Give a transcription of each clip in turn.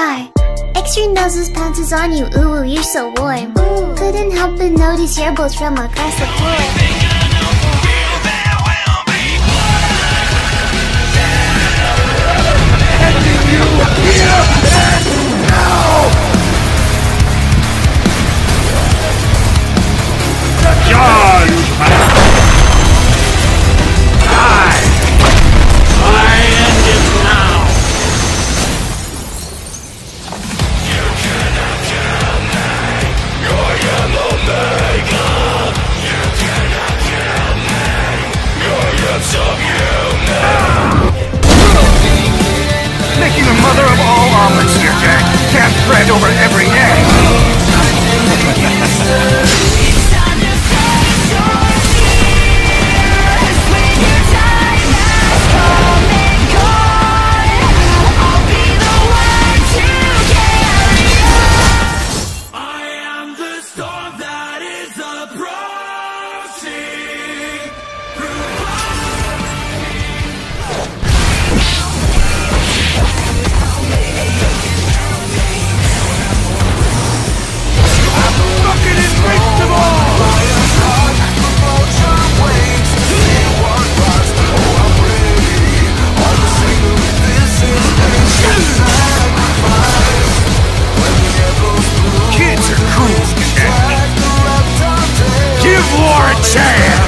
die. Extra noses pounces on you, ooh, you're so warm. Ooh. Couldn't help but notice your bolts from across the floor. Making the mother of all omelets here, Jack. Can't spread over every egg. More chance!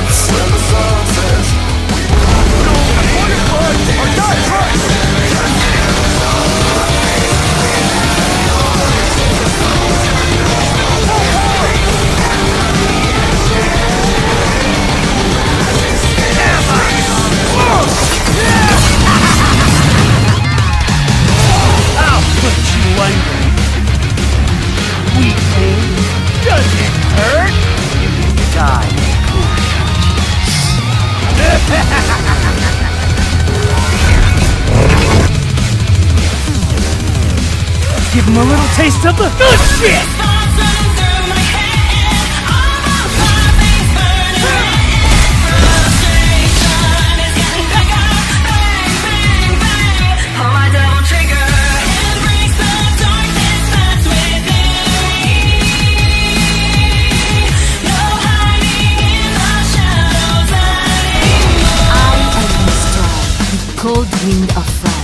Give him a little taste of the good shit! Cold wind of France.